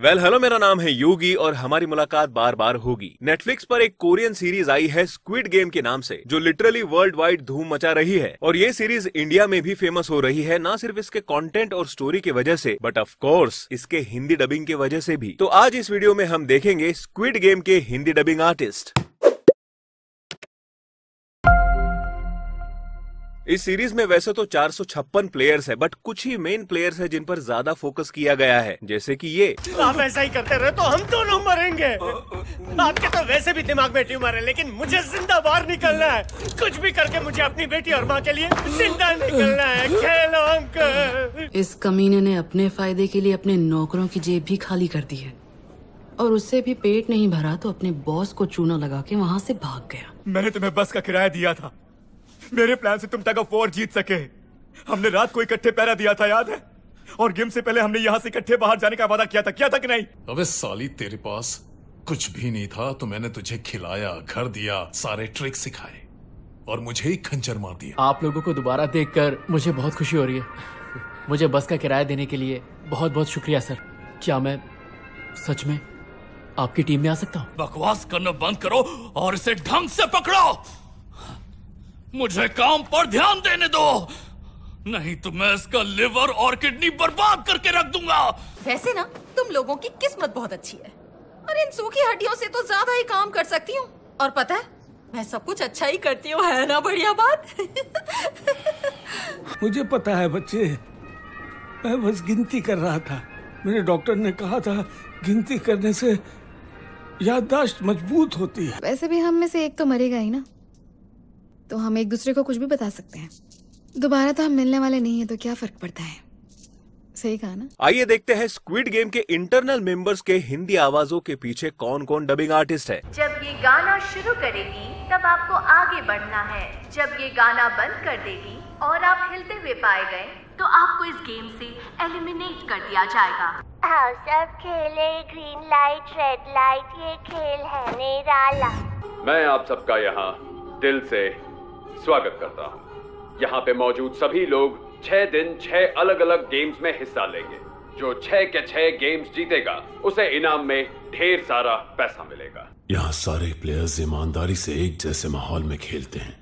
Well well, hello मेरा नाम है योगी और हमारी मुलाकात बार बार होगी। नेटफ्लिक्स पर एक कोरियन सीरीज़ आई है स्क्विड गेम के नाम से जो लिटरली वर्ल्ड वाइड धूम मचा रही है। और ये सीरीज़ इंडिया में भी फ़ेमस हो रही है ना सिर्फ़ इसके कंटेंट और स्टोरी की वजह से बट ऑफ़ कोर्स इसके हिंदी डबिंग के वजह से भी। तो आज इस वीडियो में हम देखेंगे स्क्विड गेम के हिंदी डबिंग आर्टिस्ट इस सीरीज़ में वैसे तो चार सौ छप्पन प्लेयर्स है बट कुछ ही मेन प्लेयर्स है जिन पर ज़्यादा फोकस किया गया है जैसे कि ये। आप ऐसा ही करते रहे तो हम दोनों मरेंगे। आपके तो वैसे भी दिमाग में ट्यूमर है लेकिन मुझे ज़िंदा बाहर निकलना है। कुछ भी करके मुझे अपनी बेटी और माँ के लिए ज़िंदा निकलना है। खेलो अंकल। इस कमीने ने अपने फ़ायदे के लिए अपने नौकरों की जेब भी खाली कर दी है। और उससे भी पेट नहीं भरा तो अपने बॉस को चूना लगा के वहाँ से भाग गया। मैंने तुम्हें बस का किराया दिया था। मेरे प्लान से तुम तक फोर जीत सके। हमने रात को इकट्ठे पैरा दिया था याद है? और गेम से पहले हमने यहाँ से इकट्ठे बाहर जाने का वादा किया था किया था कि नहीं? अबे साली तेरे पास कुछ भी नहीं था तो मैंने तुझे खिलाया घर दिया सारे ट्रिक सिखाए और मुझे ही खंजर मार दिया। आप लोगों को दोबारा देखकर मुझे बहुत खुशी हो रही है। मुझे बस का किराया देने के लिए बहुत बहुत शुक्रिया सर। क्या मैं सच में आपकी टीम में आ सकता हूँ? बकवास करना बंद करो और इसे ढंग से पकड़ो! मुझे काम पर ध्यान देने दो। नहीं तो मैं इसका लिवर और किडनी बर्बाद करके रख दूँगा। वैसे ना तुम लोगों की किस्मत बहुत अच्छी है। और इन सूखी हड्डियों से तो ज़्यादा ही काम कर सकती हूँ। और पता है मैं सब कुछ अच्छा ही करती हूँ है ना बढ़िया बात? मुझे पता है बच्चे मैं बस गिनती कर रहा था। मेरे डॉक्टर ने कहा था गिनती करने से याददाश्त मज़बूत होती है। वैसे भी हम में से एक तो मरेगा ही ना। तो हम एक दूसरे को कुछ भी बता सकते हैं। दोबारा तो हम मिलने वाले नहीं है तो क्या फ़र्क पड़ता है? सही कहा ना? आइए देखते हैं स्क्विड गेम के इंटरनल मेंबर्स के हिंदी आवाजों के पीछे कौन कौन डबिंग आर्टिस्ट है। जब ये गाना शुरू करेगी तब आपको आगे बढ़ना है। जब ये गाना बंद कर देगी और आप हिलते हुए पाए गए तो आपको इस गेम से एलिमिनेट कर दिया जाएगा। हाँ सब खेले ग्रीन लाइट रेड लाइट ये खेल है निराला मैं आप सबका यहाँ दिल से स्वागत करता हूँ। यहाँ पे मौजूद सभी लोग छह दिन छह अलग अलग गेम्स में हिस्सा लेंगे। जो छह के छह गेम्स जीतेगा उसे इनाम में ढेर सारा पैसा मिलेगा। यहाँ सारे प्लेयर्स ईमानदारी से एक जैसे माहौल में खेलते हैं।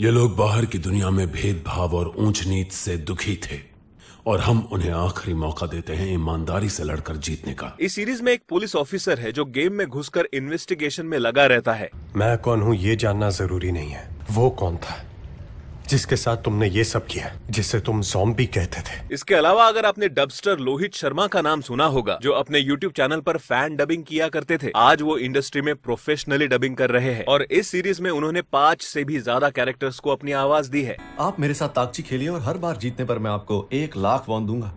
ये लोग बाहर की दुनिया में भेदभाव और ऊंच नीच से दुखी थे। और हम उन्हें आखिरी मौका देते हैं ईमानदारी से लड़कर जीतने का। इस सीरीज़ में एक पुलिस ऑफिसर है जो गेम में घुसकर इन्वेस्टिगेशन में लगा रहता है। मैं कौन हूँ ये जानना ज़रूरी नहीं है। वो कौन था जिसके साथ तुमने ये सब किया जिसे तुम जॉम्बी कहते थे? इसके अलावा अगर आपने डबस्टर लोहित शर्मा का नाम सुना होगा जो अपने यूट्यूब चैनल पर फ़ैन डबिंग किया करते थे आज वो इंडस्ट्री में प्रोफेशनली डबिंग कर रहे हैं। और इस सीरीज़ में उन्होंने पाँच से भी ज़्यादा कैरेक्टर्स को अपनी आवाज़ दी है। आप मेरे साथ ताकची खेलिए और हर बार जीतने पर मैं आपको एक लाख वॉन दूँगा।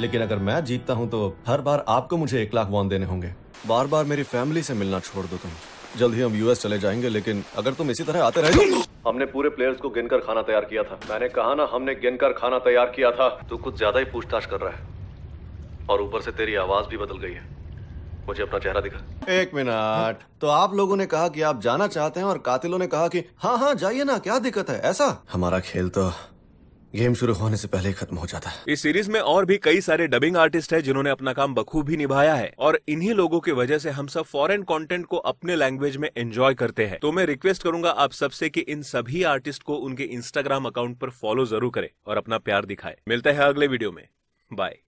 लेकिन अगर मैं जीतता हूँ तो हर बार आपको मुझे एक लाख वॉन देने होंगे। बार बार मेरी फैमिली से मिलना छोड़ दो तुम। जल्द ही हम यूएस चले जाएँगे लेकिन अगर तुम इसी तरह आते रहे हमने पूरे प्लेयर्स को गिनकर खाना तैयार किया था। मैंने कहा ना हमने गिनकर खाना तैयार किया था। तू कुछ ज़्यादा ही पूछताछ कर रहा है। और ऊपर से तेरी आवाज़ भी बदल गई है। मुझे अपना चेहरा दिखा। एक मिनट। तो आप लोगों ने कहा कि आप जाना चाहते हैं और कातिलों ने कहा कि हाँ हाँ जाइए ना क्या दिक्कत है? ऐसा? हमारा खेल तो गेम शुरू होने से पहले ही खत्म हो जाता है। इस सीरीज़ में और भी कई सारे डबिंग आर्टिस्ट हैं जिन्होंने अपना काम बखूबी निभाया है और इन्हीं लोगों की वजह से हम सब फॉरेन कंटेंट को अपने लैंग्वेज में एंजॉय करते हैं। तो मैं रिक्वेस्ट करूँगा आप सबसे कि इन सभी आर्टिस्ट को उनके इंस्टाग्राम अकाउंट पर फॉलो ज़रूर करें और अपना प्यार दिखाए। मिलते हैं अगले वीडियो में। बाय